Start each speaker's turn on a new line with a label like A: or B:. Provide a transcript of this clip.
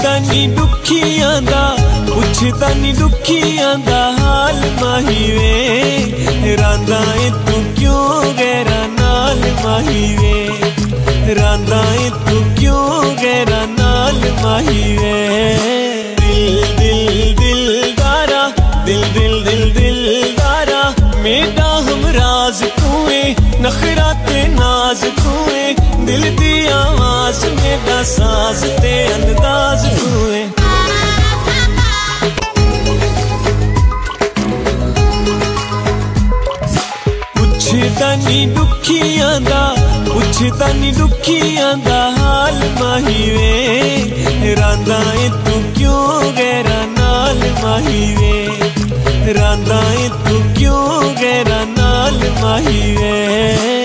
A: ਨੀ ਦੁਖੀਆਂ ਦਾ ਪੁੱਛਦਾ ਨੀ ਦੁਖੀਆਂ ਦਾ ਹਾਲ ਮਾਹੀ ਵੇ ਰਾਂਦਾ ਏ ਤੂੰ ਕਿਉਂ ਗੈਰਾ ਨਾਲ ਮਾਹੀ ਵੇ ਰਾਂਦਾ ਏ ਤੂੰ ਕਿਉਂ ਗੈਰਾ ਨਾਲ ਮਾਹੀ ਵੇ ਦਿਲ ਦਿਲ ਦਿਲਦਾਰਾ ਦਿਲ ਦਿਲ ਦਿਲ ਦਿਲਦਾਰਾ ਮੇਰਾ ਹਮਰਾਜ਼ ਤੂੰ ਏ ਨਖਰਾ ਤੇ ਨਾਜ਼ ਤੂੰ ਏ ਦਿਲ ਦੀ ਆਵਾਜ਼ ਮੇਰਾ ਪੁੱਛਦਾ ਨਹੀਂ ਦੁਖੀਆਂ ਦਾ, ਪੁੱਛਦਾ ਨਹੀਂ ਦੁਖੀਆਂ ਦਾ ਹਾਲ ਮਾਹੀ ਵੇ ਰਾਂਦਾ ਏ ਤੂੰ ਕਿਉਂ ਗੈਰਾ ਨਾਲ ਮਾਹੀ ਵੇ ਰਾਂਦਾ ਏ ਤੂੰ ਕਿਉਂ ਗੈਰਾ ਨਾਲ ਮਾਹੀ ਵੇ